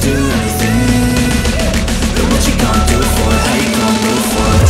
do anything? But what you gonna do for? How you gonna move for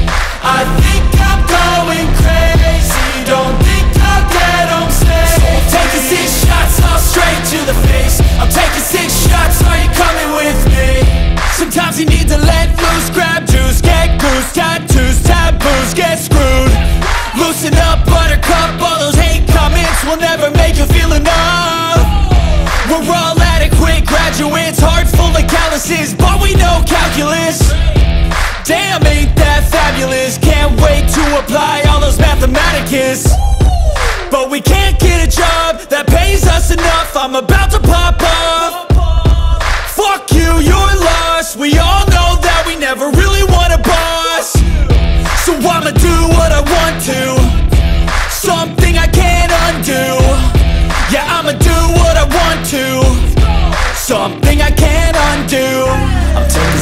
Sometimes you need to let loose, grab juice, get goose Tattoos, taboos, get screwed. Loosen up, buttercup, all those hate comments Will never make you feel enough. We're all adequate graduates, heart full of calluses mathematicus But we can't get a job that pays us enough. I'm about to pop off. Fuck you, you're lost. We all know that we never really want a boss. So I'ma do what I want to. Something I can't undo. Yeah, I'ma do what I want to. Something I can't undo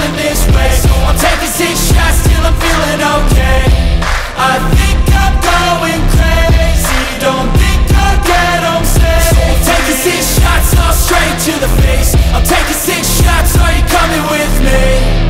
feeling this way. So I'm taking six shots till I'm feeling okay. I think I'm going crazy. Don't think I'll get home safe So I'm taking six shots all straight to the face. I'm taking six shots, are you coming with me?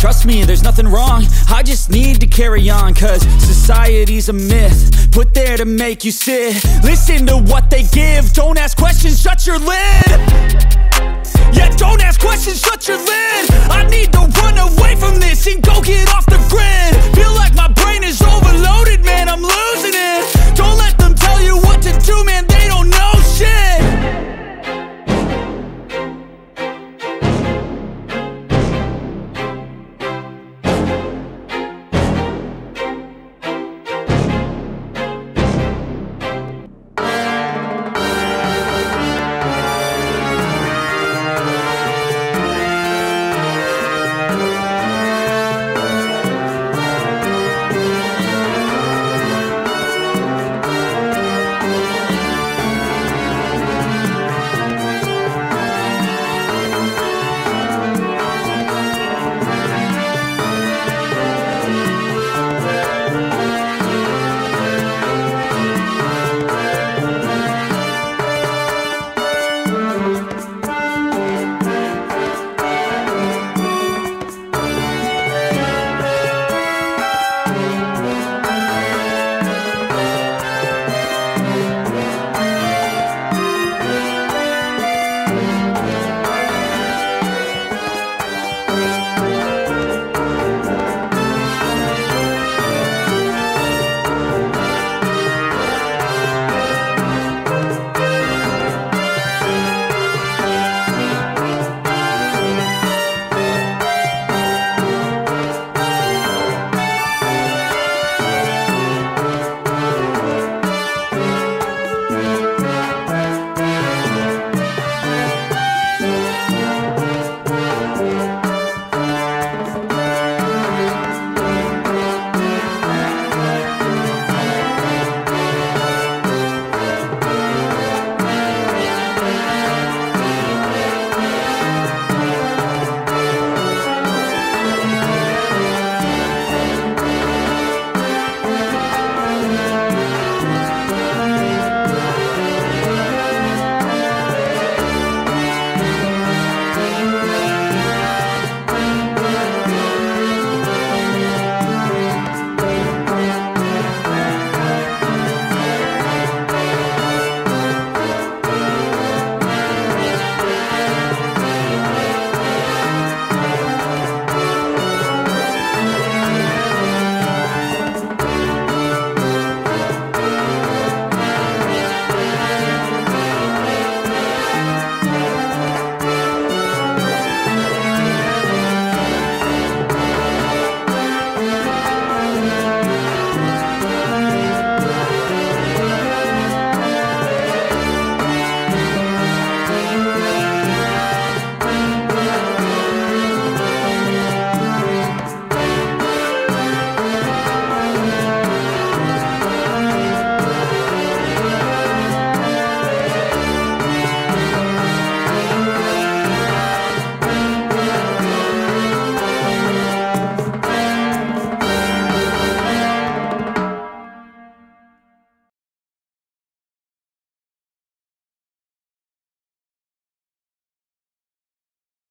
Trust me, there's nothing wrong. I just need to carry on Cause society's a myth Put there to make you sit. Listen to what they give. Don't ask questions, shut your lid. Yeah, don't ask questions, shut your lid. I need to run away from this and go get off the grid. Feel like my